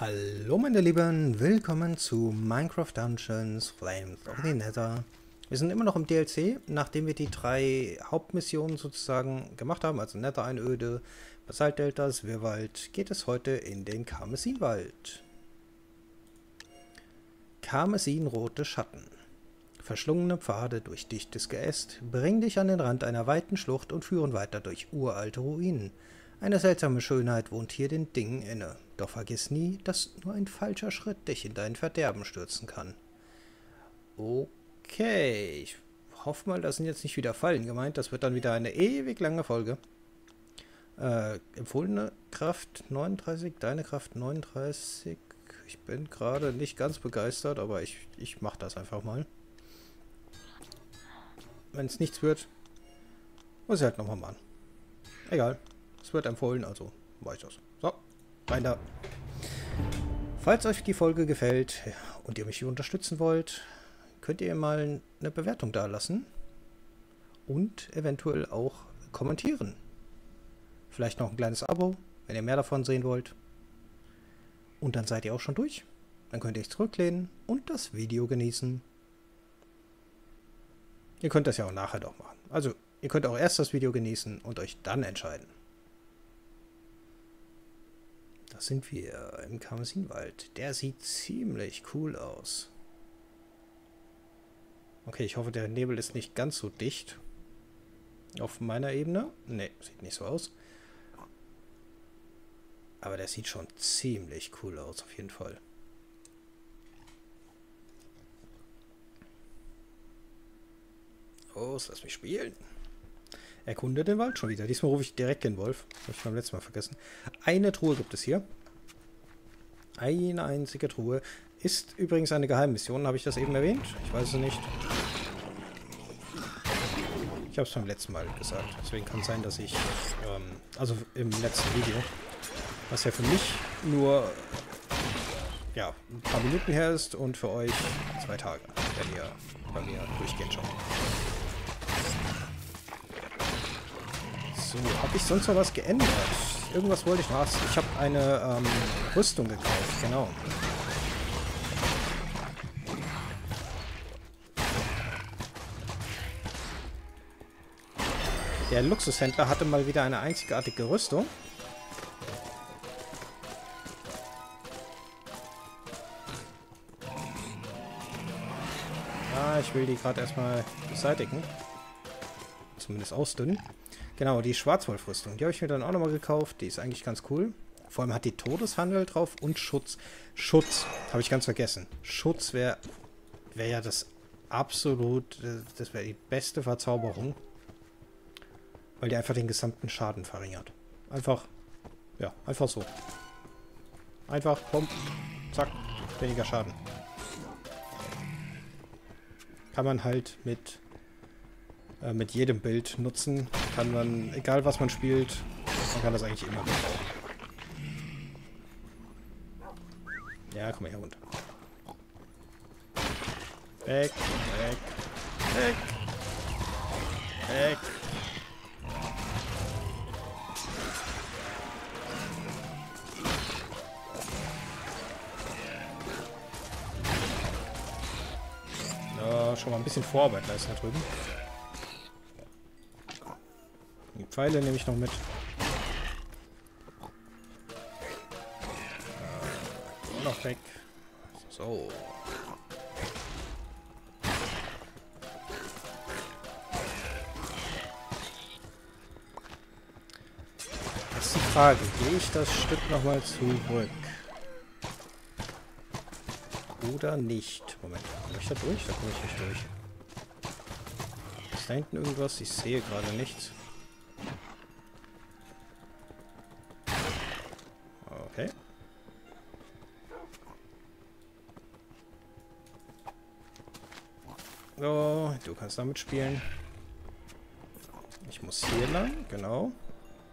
Hallo meine Lieben, willkommen zu Minecraft Dungeons Flames of the Nether. Wir sind immer noch im DLC, nachdem wir die drei Hauptmissionen sozusagen gemacht haben, also Nether-Einöde, Basaltdeltas, Wirrwald, geht es heute in den Karmesinwald. Karmesinrote Schatten. Verschlungene Pfade durch dichtes Geäst bringen dich an den Rand einer weiten Schlucht und führen weiter durch uralte Ruinen. Eine seltsame Schönheit wohnt hier den Dingen inne. Doch vergiss nie, dass nur ein falscher Schritt dich in dein Verderben stürzen kann. Okay, ich hoffe mal, das sind jetzt nicht wieder Fallen gemeint. Das wird dann wieder eine ewig lange Folge. Äh, empfohlene Kraft 39, deine Kraft 39. Ich bin gerade nicht ganz begeistert, aber ich, ich mache das einfach mal. Wenn es nichts wird, muss ich halt nochmal machen. Egal. Wird empfohlen, also mache ich das. So. Rein. Falls euch die Folge gefällt und ihr mich unterstützen wollt, könnt ihr mal eine Bewertung da lassen und eventuell auch kommentieren. Vielleicht noch ein kleines Abo, wenn ihr mehr davon sehen wollt. Und dann seid ihr auch schon durch. Dann könnt ihr euch zurücklehnen und das Video genießen. Ihr könnt das ja auch nachher doch machen. Also, ihr könnt auch erst das Video genießen und euch dann entscheiden. Da sind wir im Karmesinwald. Der sieht ziemlich cool aus. Okay, ich hoffe, der Nebel ist nicht ganz so dicht. Auf meiner Ebene. Ne, sieht nicht so aus. Aber der sieht schon ziemlich cool aus, auf jeden Fall. Los, lass mich spielen. Erkunde den Wald schon wieder. Diesmal rufe ich direkt den Wolf. Habe ich beim letzten Mal vergessen. Eine Truhe gibt es hier. Eine einzige Truhe. Ist übrigens eine Geheimmission. Habe ich das eben erwähnt? Ich weiß es nicht. Ich habe es beim letzten Mal gesagt. Deswegen kann es sein, dass ich... Ähm, also im letzten Video. Was ja für mich nur... Ja, ein paar Minuten her ist und für euch zwei Tage, wenn ihr bei mir durchgehend schaut. So, habe ich sonst noch was geändert? Irgendwas wollte ich noch. Ich habe eine ähm, Rüstung gekauft, genau. Der Luxushändler hatte mal wieder eine einzigartige Rüstung. Ja, ich will die gerade erstmal beseitigen. Zumindest ausdünnen. Genau, die Schwarzwolf-Rüstung. Die habe ich mir dann auch nochmal gekauft. Die ist eigentlich ganz cool. Vor allem hat die Todeshandel drauf und Schutz. Schutz, habe ich ganz vergessen. Schutz wäre wär ja das absolut, das wäre die beste Verzauberung. Weil die einfach den gesamten Schaden verringert. Einfach, ja, einfach so. Einfach, bumm, zack, weniger Schaden. Kann man halt mit äh, mit jedem Bild nutzen. Kann man, egal was man spielt, man kann das eigentlich immer. Ja, komm mal hier runter. Weg, weg, weg, weg. Schon mal ein bisschen Vorarbeit leisten da drüben. Pfeile nehme ich noch mit. Äh, noch weg. So. Das ist die Frage. Gehe ich das Stück nochmal zurück? Oder nicht? Moment, komme ich da durch? Da komme ich nicht durch. Ist da hinten irgendwas? Ich sehe gerade nichts. Okay. So, du kannst damit spielen. Ich muss hier lang, genau.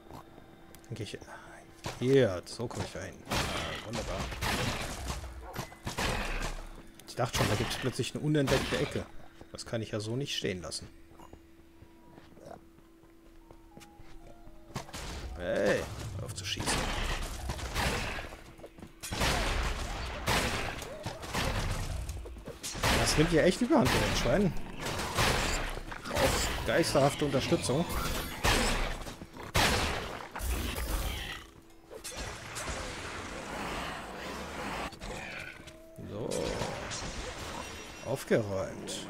Dann gehe ich hier. So komme ich hin. Ah, wunderbar. Ich dachte schon, da gibt es plötzlich eine unentdeckte Ecke. Das kann ich ja so nicht stehen lassen. Hey, Das nimmt ja echt überhand mit den Schweinen. Auf geisterhafte Unterstützung. So. Aufgeräumt.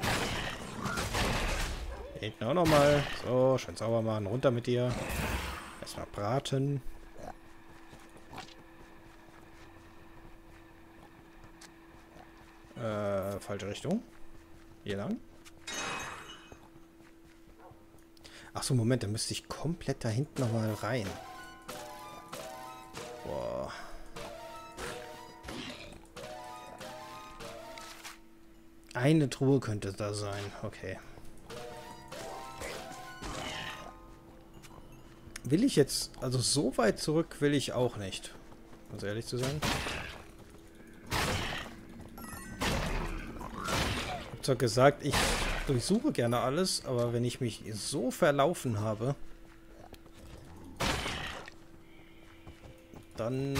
Hinten auch nochmal. So, schön sauber machen. Runter mit dir. Erstmal braten. Äh, falsche Richtung. Hier lang. Achso, Moment, da müsste ich komplett da hinten nochmal rein. Boah. Eine Truhe könnte da sein. Okay. Will ich jetzt... Also so weit zurück will ich auch nicht. Ganz ehrlich zu sein. Zwar gesagt, ich durchsuche gerne alles, aber wenn ich mich so verlaufen habe, dann äh,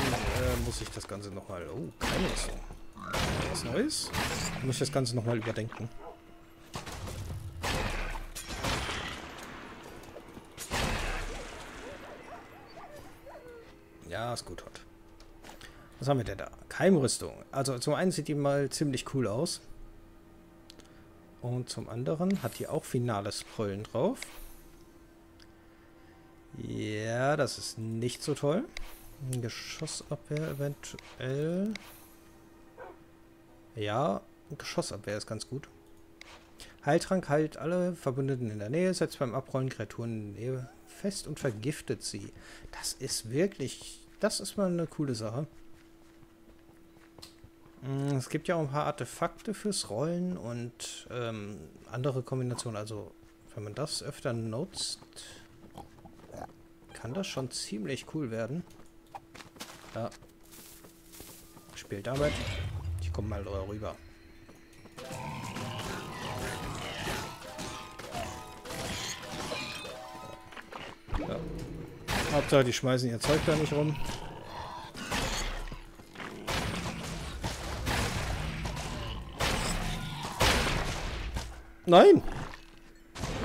muss ich das Ganze nochmal... Oh, keine Rüstung. Was Neues? Dann muss ich das Ganze nochmal überdenken. Ja, ist gut. Hot. Was haben wir denn da? Keimrüstung. Also zum einen sieht die mal ziemlich cool aus. Und zum anderen hat die auch finales Prollen drauf. Ja, das ist nicht so toll. Geschossabwehr eventuell. Ja, Geschossabwehr ist ganz gut. Heiltrank heilt alle Verbündeten in der Nähe, setzt beim Abrollen Kreaturen in der Nähe fest und vergiftet sie. Das ist wirklich, das ist mal eine coole Sache. Mm, es gibt ja auch ein paar Artefakte fürs Rollen und ähm, andere Kombinationen. Also, wenn man das öfter nutzt, kann das schon ziemlich cool werden. Ja. Spielt damit. Ich komme mal rüber. Ja. Hauptsache, die schmeißen ihr Zeug da nicht rum. Nein!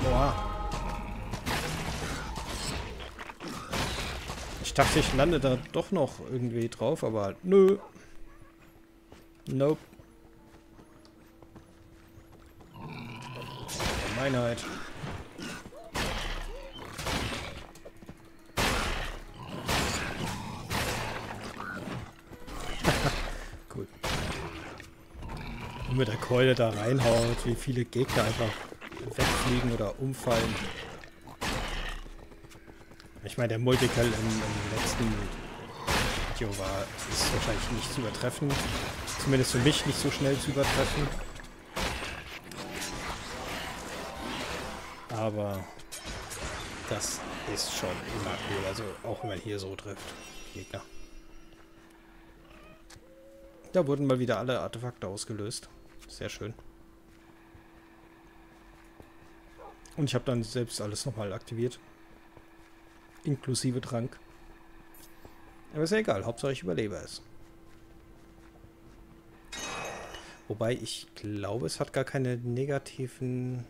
Boah. Ich dachte, ich lande da doch noch irgendwie drauf, aber nö. Nope. Meinheit. Mit der Keule da reinhaut, wie viele Gegner einfach wegfliegen oder umfallen. Ich meine, der Multikill im, im, letzten Video war, ist wahrscheinlich nicht zu übertreffen. Zumindest für mich nicht so schnell zu übertreffen. Aber das ist schon immer cool. Also auch wenn man hier so trifft, Gegner. Da wurden mal wieder alle Artefakte ausgelöst. Sehr schön. Und ich habe dann selbst alles nochmal aktiviert. Inklusive Trank. Aber ist ja egal, Hauptsache ich überlebe es. Wobei ich glaube, es hat gar keine negativen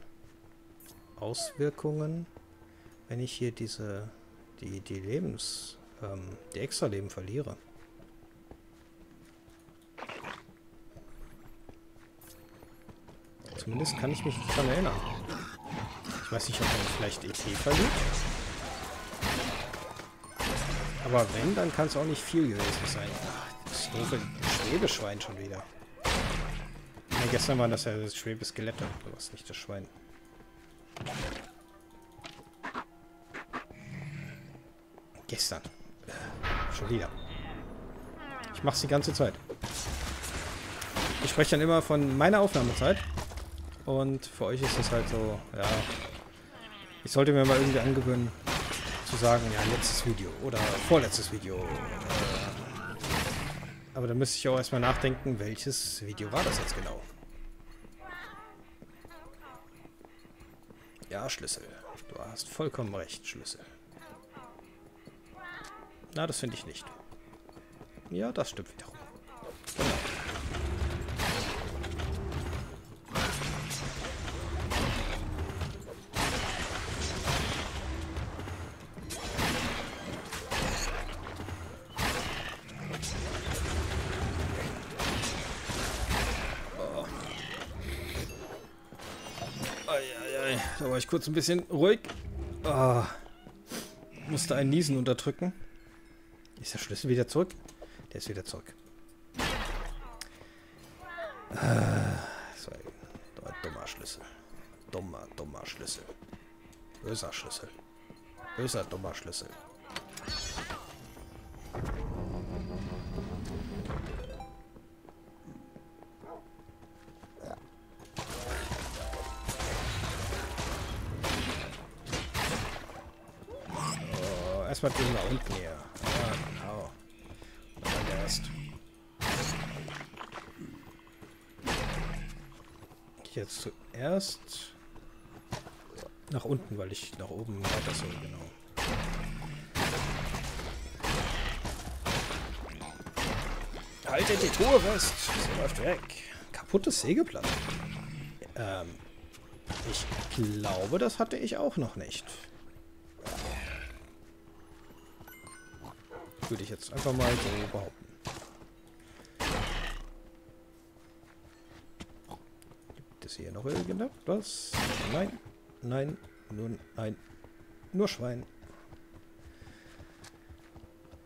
Auswirkungen, wenn ich hier diese, die, die Lebens, ähm, die Extra-Leben verliere. Zumindest kann ich mich nicht daran erinnern. Ich weiß nicht, ob man vielleicht EP verliert. Aber wenn, dann kann es auch nicht viel gewesen sein. Das doofe Schwebeschwein schon wieder. Ja, gestern war das ja das Schwebeskelett oder was, nicht das Schwein. Gestern. Schon wieder. Ich mach's die ganze Zeit. Ich spreche dann immer von meiner Aufnahmezeit. Und für euch ist das halt so, ja. Ich sollte mir mal irgendwie angewöhnen, zu sagen, ja, letztes Video oder vorletztes Video. Äh, aber da müsste ich auch erstmal nachdenken, welches Video war das jetzt genau. Ja, Schlüssel. Du hast vollkommen recht, Schlüssel. Na, das finde ich nicht. Ja, das stimmt wiederum. Genau. War ich kurz ein bisschen ruhig. Oh. Musste ein Niesen unterdrücken. Ist der Schlüssel wieder zurück? Der ist wieder zurück. Ah, so ein dummer Schlüssel. Dummer, dummer Schlüssel. Böser Schlüssel. Böser, dummer Schlüssel. Erstmal den da unten hier. Ja, genau. Dann erst. Jetzt zuerst nach unten, weil ich nach oben weiter soll, genau. Haltet die Truhe fest! Sie läuft weg. Kaputtes Sägeblatt. Ähm, ich glaube, das hatte ich auch noch nicht. Würde ich jetzt einfach mal so behaupten. Gibt es hier noch irgendetwas? Nein, nein, nur, nein, nur Schwein.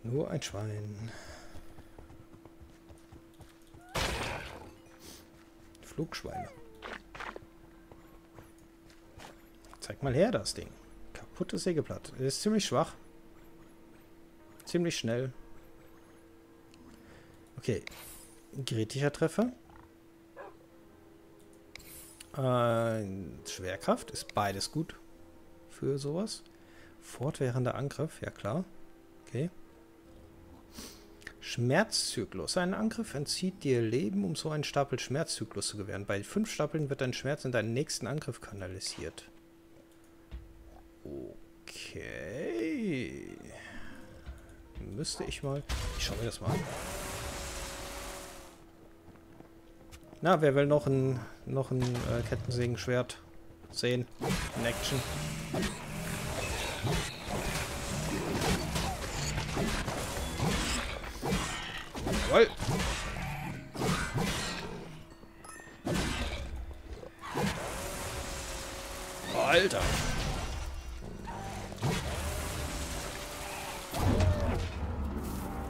Nur ein Schwein. Flugschweine. Zeig mal her, das Ding. Kaputtes Sägeblatt. Ist ziemlich schwach. Ziemlich schnell. Okay. Kritischer Treffer. Äh, Schwerkraft ist beides gut für sowas. Fortwährender Angriff, ja klar. Okay. Schmerzzyklus. Ein Angriff entzieht dir Leben, um so einen Stapel Schmerzzyklus zu gewähren. Bei fünf Stapeln wird dein Schmerz in deinen nächsten Angriff kanalisiert. Okay müsste ich mal... Ich schaue mir das mal an. Na, wer will noch ein, noch ein äh, Kettensägenschwert sehen? In Action. Jawoll. Alter.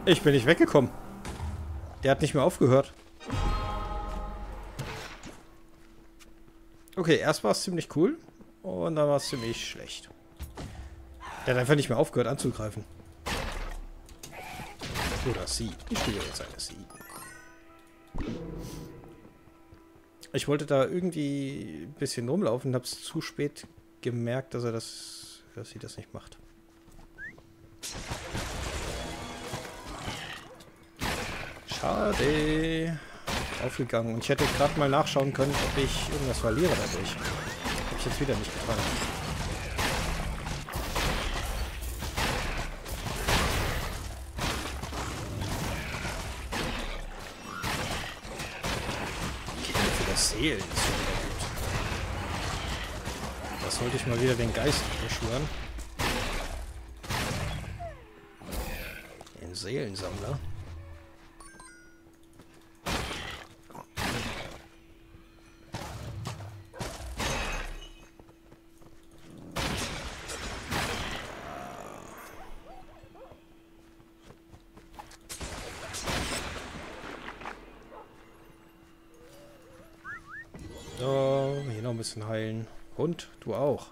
Ich bin nicht weggekommen. Der hat nicht mehr aufgehört. Okay, erst war es ziemlich cool und dann war es ziemlich schlecht. Der hat einfach nicht mehr aufgehört anzugreifen. Oder sie. Ich spiele jetzt eine sie. Ich wollte da irgendwie ein bisschen rumlaufen und habe es zu spät gemerkt, dass er das, dass sie das nicht macht. Schade. Aufgegangen. Und ich hätte gerade mal nachschauen können, ob ich irgendwas verliere dadurch. Habe ich jetzt wieder nicht getan. für das Seelen ist schon gut. Das sollte ich mal wieder den Geist beschwören. Den Seelensammler. Bisschen heilen. Und du auch.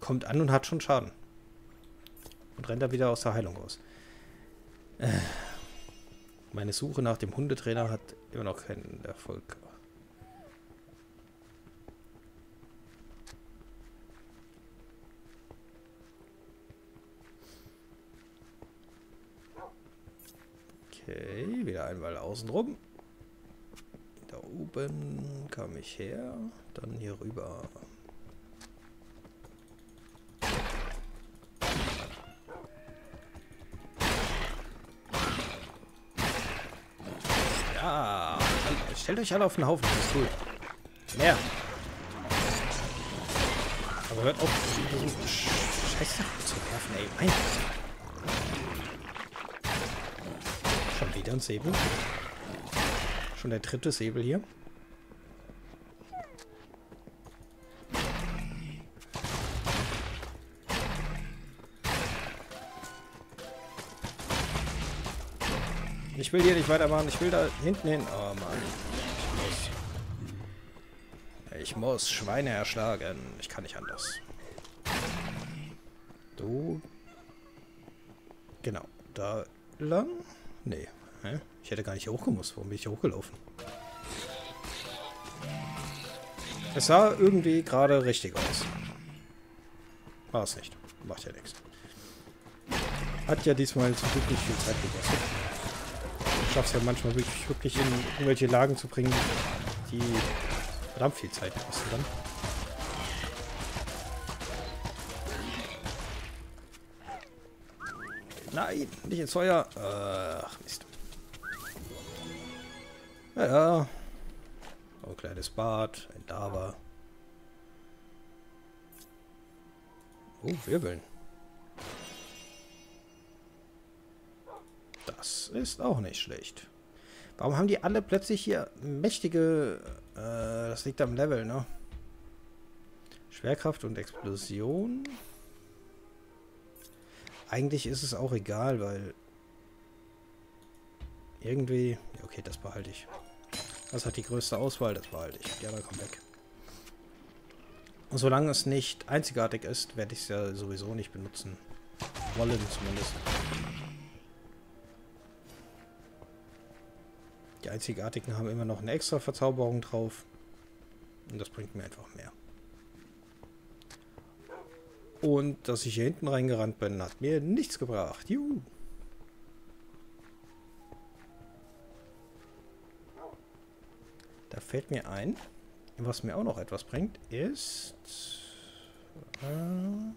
Kommt an und hat schon Schaden. Und rennt da wieder aus der Heilung raus. Äh, meine Suche nach dem Hundetrainer hat immer noch keinen Erfolg. Okay, wieder einmal außen rum oben kam ich her, dann hier rüber. Ja, stellt euch alle auf den Haufen, das ist cool. Mehr. Aber hört auf, Scheiße zu werfen, ey. Mein Schon wieder ein Säbel. Schon der dritte Säbel hier. Will hier nicht weitermachen. Ich will da hinten hin. Oh Mann. Ich muss. Ich muss Schweine erschlagen. Ich kann nicht anders. Du. Genau. Da lang? Nee. Hä? Ich hätte gar nicht hochgemusst. Warum bin ich hochgelaufen? Es sah irgendwie gerade richtig aus. War es nicht. Macht ja nichts. Hat ja diesmal Glück nicht viel Zeit gekostet. Du schaffst ja manchmal wirklich, wirklich in irgendwelche Lagen zu bringen, die verdammt viel Zeit kosten dann. Nein, nicht ins Feuer. Ach, Mist. Ja, ja. Oh, ein kleines Bad, ein Lava. Oh, Wirbeln. Das ist auch nicht schlecht. Warum haben die alle plötzlich hier mächtige... Äh, das liegt am Level, ne? Schwerkraft und Explosion. Eigentlich ist es auch egal, weil... Irgendwie... Okay, das behalte ich. Das hat die größte Auswahl, das behalte ich. Ja, dann komm weg. Und solange es nicht einzigartig ist, werde ich es ja sowieso nicht benutzen. Wollen zumindest. Einzigartigen haben immer noch eine extra Verzauberung drauf. Und das bringt mir einfach mehr. Und dass ich hier hinten reingerannt bin, hat mir nichts gebracht. Juhu. Da fällt mir ein, was mir auch noch etwas bringt, ist äh,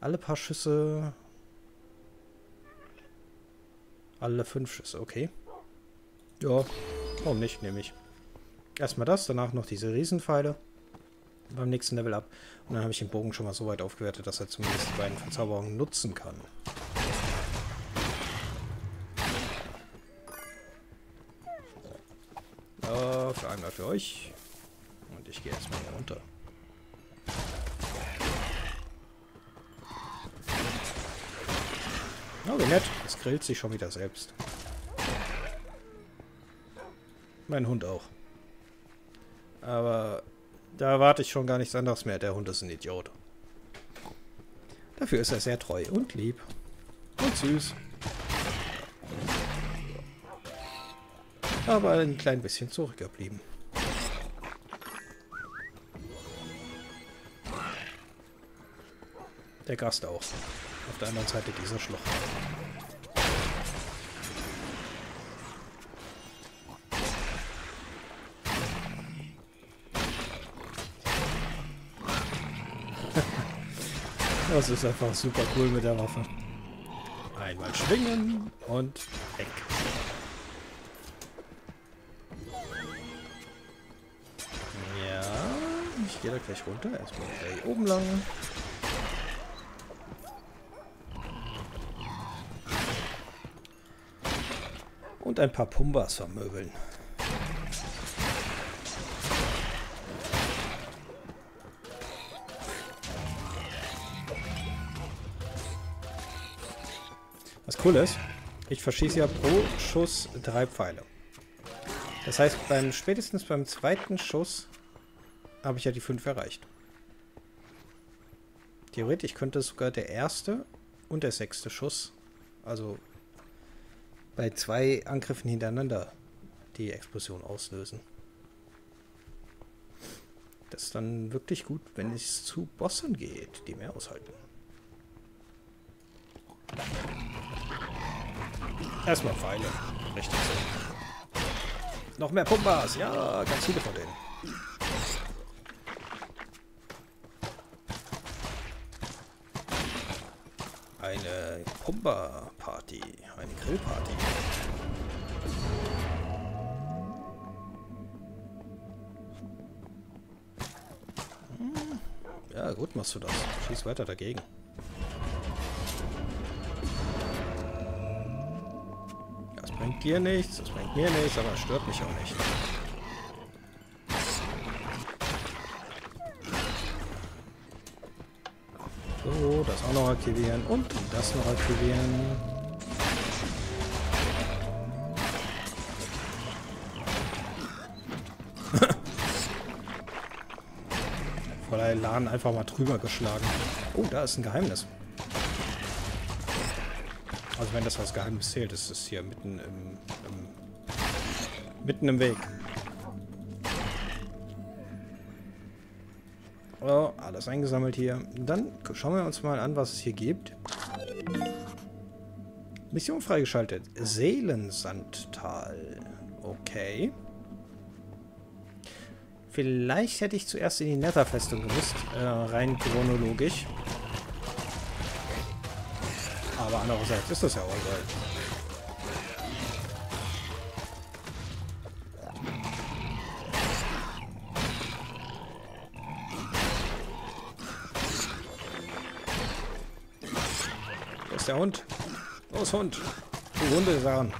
alle paar Schüsse, alle fünf Schüsse, okay. Ja, warum nicht, nehme ich. Erstmal das, danach noch diese Riesenpfeile beim nächsten Level ab. Und dann habe ich den Bogen schon mal so weit aufgewertet, dass er zumindest die beiden Verzauberungen nutzen kann. Ja, für einmal für euch. Und ich gehe erstmal hier runter. Oh, wie nett. Es grillt sich schon wieder selbst. Mein Hund auch. Aber da erwarte ich schon gar nichts anderes mehr. Der Hund ist ein Idiot. Dafür ist er sehr treu und lieb. Und süß. Aber ein klein bisschen zurückgeblieben. Der Gast auch. Auf der anderen Seite dieser Schlucht. Das ist einfach super cool mit der Waffe. Einmal schwingen und weg. Ja, ich gehe da gleich runter. Erstmal hier oben lang. Und ein paar Pumbas vermöbeln. Cool ist, ich verschieße ja pro Schuss drei Pfeile. Das heißt, beim spätestens beim zweiten Schuss habe ich ja die fünf erreicht. Theoretisch könnte sogar der erste und der sechste Schuss, also bei zwei Angriffen hintereinander, die Explosion auslösen. Das ist dann wirklich gut, wenn es zu Bossen geht, die mehr aushalten. Erstmal Pfeile. Richtig so. Noch mehr Pumpas. Ja, ganz viele von denen. Eine Pumba-Party. Eine Grillparty. Hm. Ja, gut machst du das. Schieß weiter dagegen. bringt dir nichts, das bringt mir nichts, aber stört mich auch nicht. So, das auch noch aktivieren und das noch aktivieren. Voller Laden einfach mal drüber geschlagen. Oh, da ist ein Geheimnis. Also wenn das als Geheimnis zählt, ist es hier mitten im, im mitten im Weg. Oh, alles eingesammelt hier. Dann schauen wir uns mal an, was es hier gibt. Mission freigeschaltet. Seelensandtal. Okay. Vielleicht hätte ich zuerst in die Netherfestung gewusst. Äh, rein chronologisch. Aber andererseits ist das ja auch egal. Wo ist der Hund? Hund! Du Hunde sahen.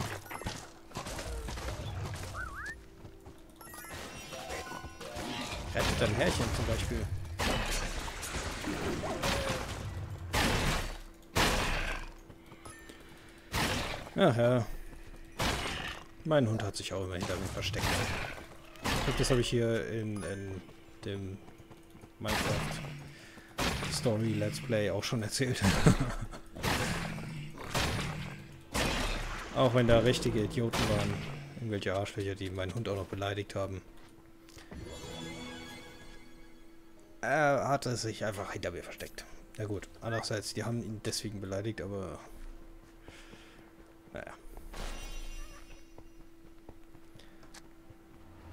Rettet ein Härchen zum Beispiel. Ach ja. Mein Hund hat sich auch immer hinter mir versteckt. Ich glaube, das habe ich hier in, in dem Minecraft Story Let's Play auch schon erzählt. auch wenn da richtige Idioten waren. Irgendwelche Arschlöcher, die meinen Hund auch noch beleidigt haben. Er hatte sich einfach hinter mir versteckt. Ja gut, andererseits, die haben ihn deswegen beleidigt, aber naja.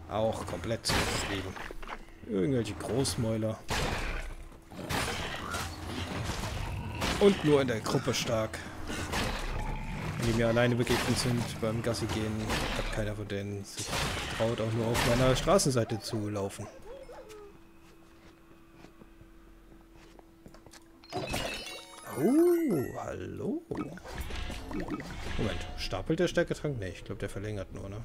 Auch komplett zurückgeblieben. Irgendwelche Großmäuler. Und nur in der Gruppe stark. Wenn die mir alleine begegnet sind beim Gassi gehen, hat keiner von denen sich traut, auch nur auf meiner Straßenseite zu laufen. Oh, hallo. Moment, stapelt der Stärketrank? Ne, ich glaube, der verlängert nur, ne?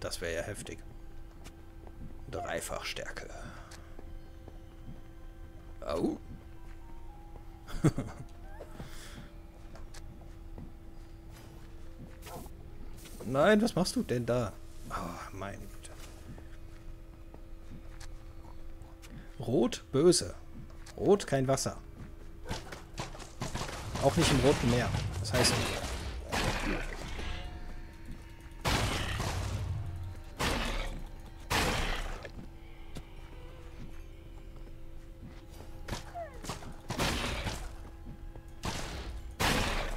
Das wäre ja heftig. Dreifach Stärke. Au. Nein, was machst du denn da? Oh, meine Güte. Rot, böse. Rot, kein Wasser. Auch nicht im Roten Meer. Das heißt...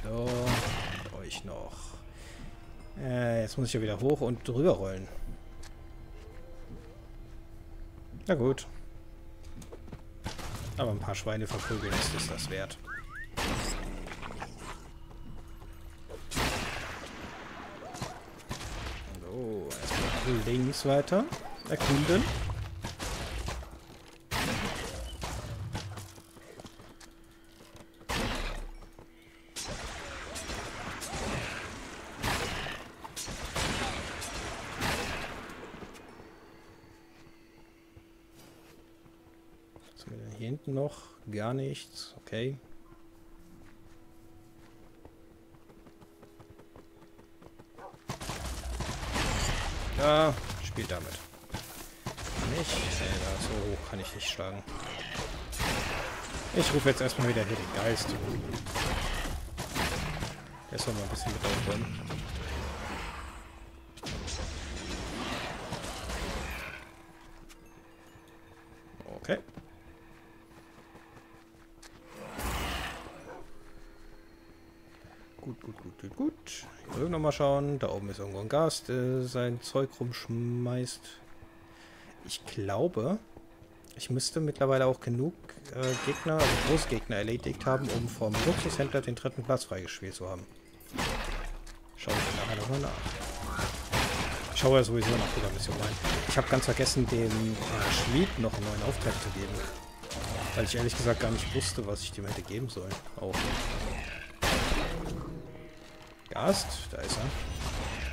So, euch noch. Äh, jetzt muss ich ja wieder hoch und drüber rollen. Na gut. Aber ein paar Schweine verprügeln ist das wert. Links weiter erkunden. Was haben wir denn hier hinten noch? Gar nichts. Okay. Ja, spielt damit. Nicht? Da so hoch kann ich nicht schlagen. Ich rufe jetzt erstmal wieder hier den Geist. Der soll mal ein bisschen mit aufräumen. Okay. Gut, gut, gut, gut, gut. Nochmal schauen. Da oben ist irgendwo ein Gas, der sein Zeug rumschmeißt. Ich glaube, ich müsste mittlerweile auch genug äh, Gegner, also Großgegner erledigt haben, um vom Luxushändler den dritten Platz freigespielt zu haben. Schaue ich nachher nochmal nach. Ich schaue ja sowieso nach jeder Mission rein. Ich habe ganz vergessen, dem äh, Schmied noch einen neuen Auftrag zu geben. Weil ich ehrlich gesagt gar nicht wusste, was ich dem hätte geben sollen. Auch. Gast, da ist er.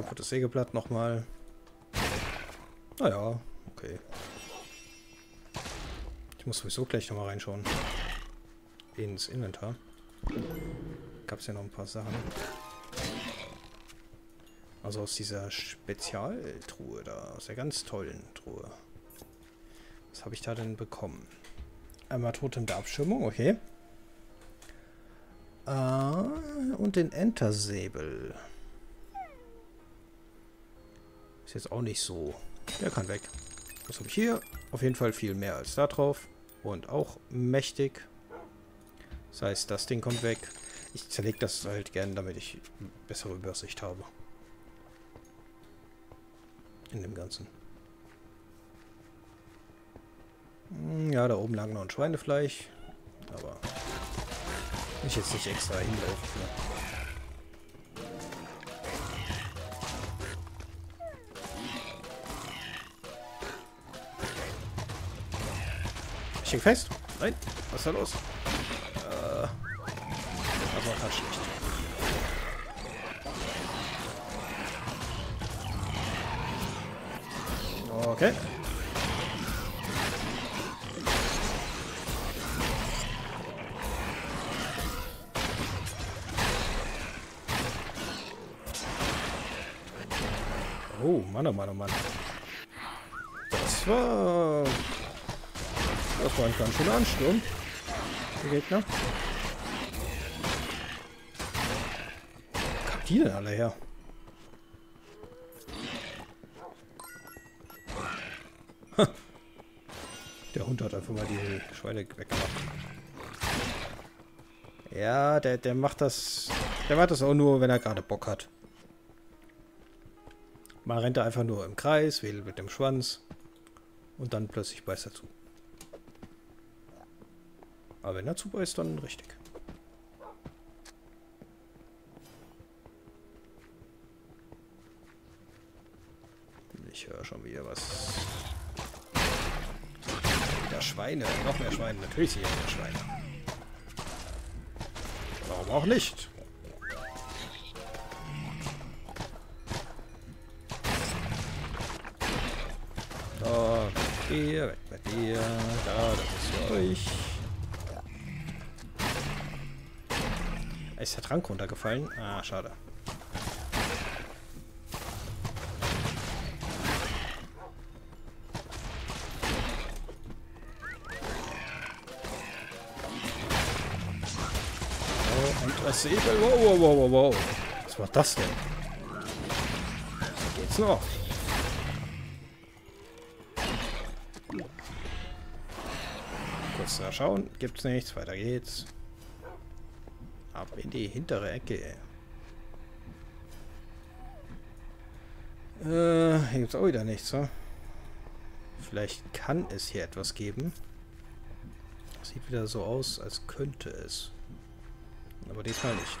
Kaputtes Sägeblatt nochmal. Naja, okay. Ich muss sowieso gleich nochmal reinschauen. Ins Inventar. Gab es ja noch ein paar Sachen. Also aus dieser Spezialtruhe da, aus der ganz tollen Truhe. Was habe ich da denn bekommen? Einmal Totem der Abschirmung, okay. Äh, und den Entersäbel. Ist jetzt auch nicht so. Der kann weg. Was habe ich hier? Auf jeden Fall viel mehr als da drauf. Und auch mächtig. Das heißt, das Ding kommt weg. Ich zerlege das halt gern, damit ich bessere Übersicht habe. In dem Ganzen. Hm, ja, da oben lag noch ein Schweinefleisch. Aber ich jetzt nicht extra hinlaufen Ich häng fest. Nein, was ist da los? Äh, das war gerade schlecht. Okay. Oh, Mann, oh Mann, oh Mann. Das war... Das war ein ganz schöner Ansturm. Der Gegner. Wo kamen die denn alle her? Der Hund hat einfach mal die Schweine weggemacht. Ja, der, der macht das... Der macht das auch nur, wenn er gerade Bock hat. Mal rennt er einfach nur im Kreis, wedelt mit dem Schwanz und dann plötzlich beißt er zu. Aber wenn er zubeißt, dann richtig. Ich höre schon wieder was. Wieder Schweine. Noch mehr Schweine. Natürlich sind hier mehr Schweine. Warum auch nicht? Da, mit dir, weg mit dir. Da, das ist für euch. Ist der Trank runtergefallen? Ah, schade. Oh, und das Säbel. Wow, wow, wow, wow, wow. Was war das denn? Geht's noch? Kurz da schauen. Gibt's nichts. Weiter geht's. In die hintere Ecke. Äh, hier gibt es auch wieder nichts, so. Vielleicht kann es hier etwas geben. Sieht wieder so aus, als könnte es. Aber diesmal nicht.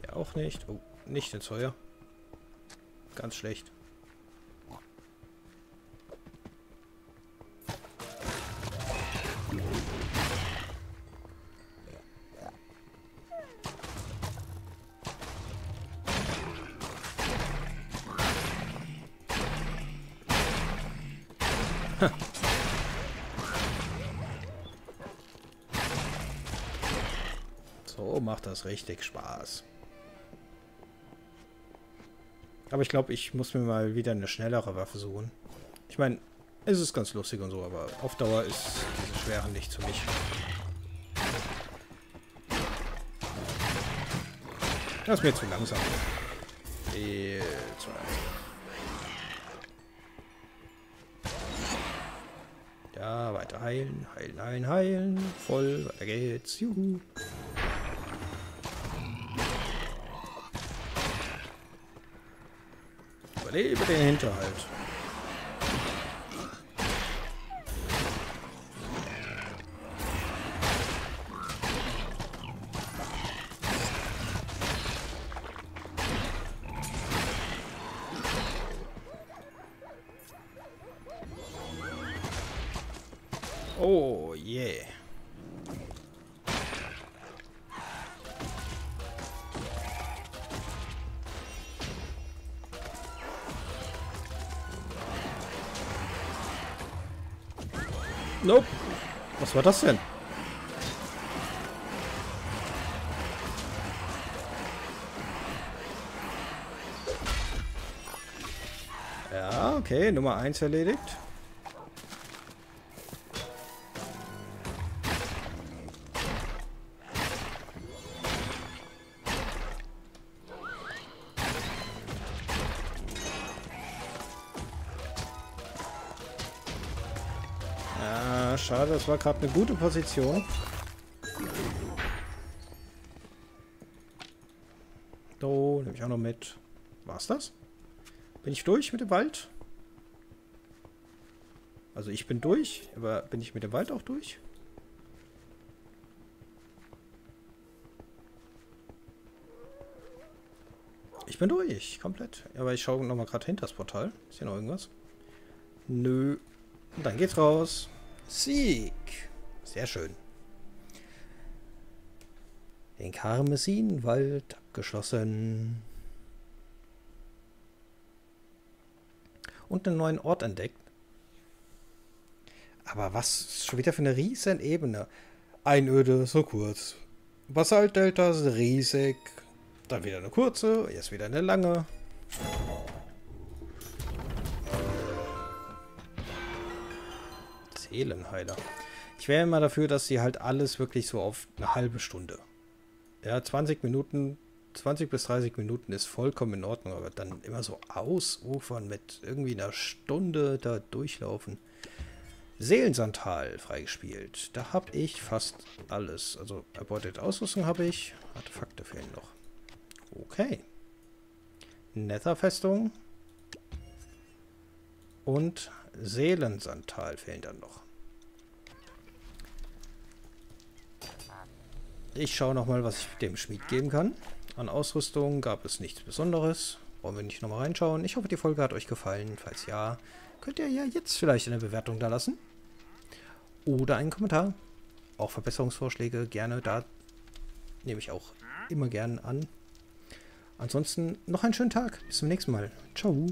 Hier auch nicht. Oh, nicht ins Feuer. Ganz schlecht. Das richtig Spaß. Aber ich glaube, ich muss mir mal wieder eine schnellere Waffe suchen. Ich meine, es ist ganz lustig und so, aber auf Dauer ist diese Schwere nicht für mich. Das ist mir zu langsam. Viel zu langsam. Ja, weiter heilen, heilen, heilen, heilen. Voll, weiter geht's. Juhu. Überlebe den Hinterhalt. War das denn? Ja, okay, Nummer 1 erledigt. Schade, das war gerade eine gute Position. So, nehme ich auch noch mit. War's das? Bin ich durch mit dem Wald? Also ich bin durch, aber bin ich mit dem Wald auch durch? Ich bin durch, komplett. Aber ich schaue nochmal gerade hinter das Portal. Ist hier noch irgendwas? Nö. Und dann geht's raus. Sieg. Sehr schön. Den Karmesinwald abgeschlossen. Und einen neuen Ort entdeckt. Aber was schon wieder für eine riesen Ebene. Einöde, so kurz. Basaltdelta ist riesig. Dann wieder eine kurze, jetzt wieder eine lange. Seelenheiler. Ich wäre immer dafür, dass sie halt alles wirklich so auf eine halbe Stunde. Ja, 20 Minuten, 20 bis 30 Minuten ist vollkommen in Ordnung, aber dann immer so ausufern mit irgendwie einer Stunde da durchlaufen. Seelensandtal freigespielt. Da habe ich fast alles. Also erbeutete Ausrüstung habe ich. Artefakte fehlen noch. Okay. Netherfestung. Und Seelensandtal fehlen dann noch. Ich schaue nochmal, was ich dem Schmied geben kann. An Ausrüstung gab es nichts Besonderes. Wollen wir nicht nochmal reinschauen. Ich hoffe, die Folge hat euch gefallen. Falls ja, könnt ihr ja jetzt vielleicht eine Bewertung da lassen. Oder einen Kommentar. Auch Verbesserungsvorschläge gerne da. Nehme ich auch immer gern an. Ansonsten noch einen schönen Tag. Bis zum nächsten Mal. Ciao.